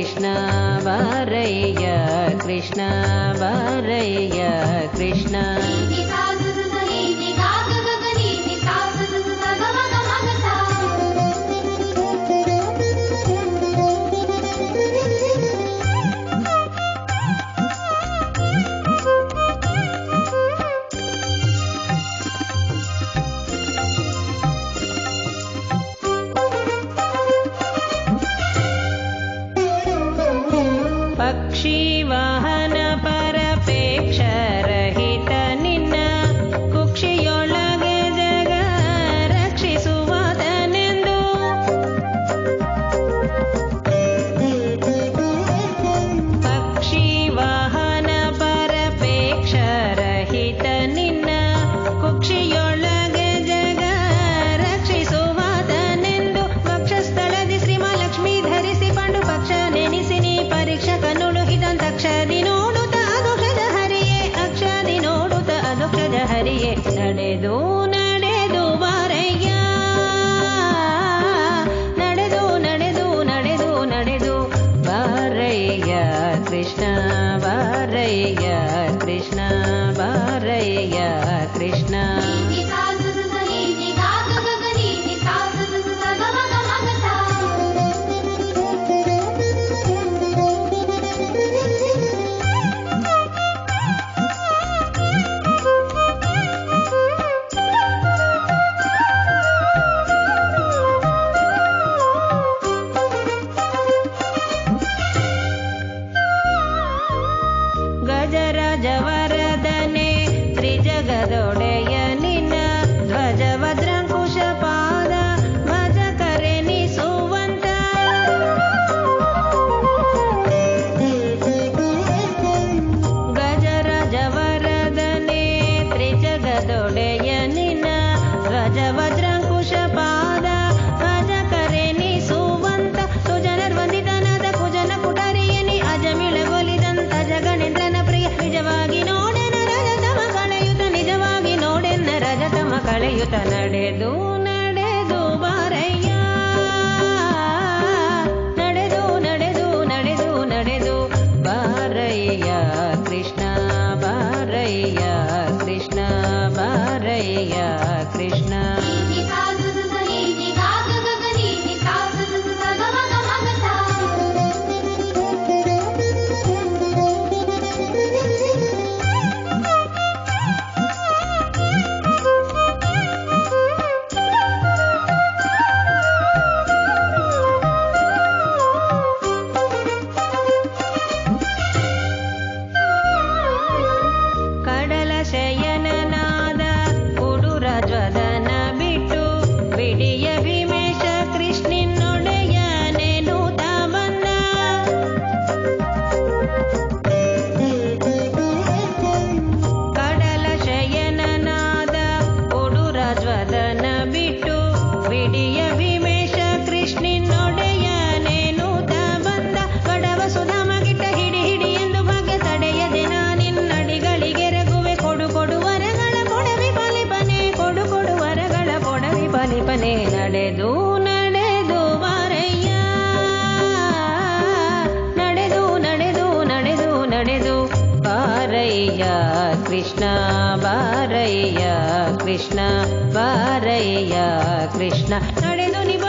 कृष्ण वारै कृष्ण बारै कृष्ण। ದಾರಿಯೇ ನಡೆದು ನಡೆದು ಬರೆಯ ನಡೆದು ನಡೆದು ನಡೆದು ನಡೆದು ಬರೆಯ ಕೃಷ್ಣ ಬರೆಯ ಕೃಷ್ಣ ಬರೆಯ ಕೃಷ್ಣ. जवरने श्री ಬಾರಯ್ಯ ವಿಡಿಯ ಬಿಟ್ಟು ಬಿಡಿಯ ಭೀಮೇಶ ಕೃಷ್ಣಿನೊಡೆಯನೆನುತ ಬಂದ. ಬಡವ ಸುಧಾಮಗಿಟ್ಟ ಹಿಡಿ ಹಿಡಿ ಎಂದು ಭಾಗ್ಯ ತಡೆಯದೆ ನಿನ್ನಡಿಗಳಿಗೆರಗುವೆ ಕೊಡು ಕೊಡು ವರಗಳ ಕೊಡವಿ ಬಲಿಪನೆ ಕೊಡು ಕೊಡು ವರಗಳ ಕೊಡವಿ ಬಲಿಪನೆ ನಡೆದು ನಡೆದು ನಡೆದು ನಡೆದು. ಕೃಷ್ಣ ಬಾರಯ್ಯ ಕೃಷ್ಣ ಬಾರಯ್ಯ ಕೃಷ್ಣ ನಡೆದು ನಿಬ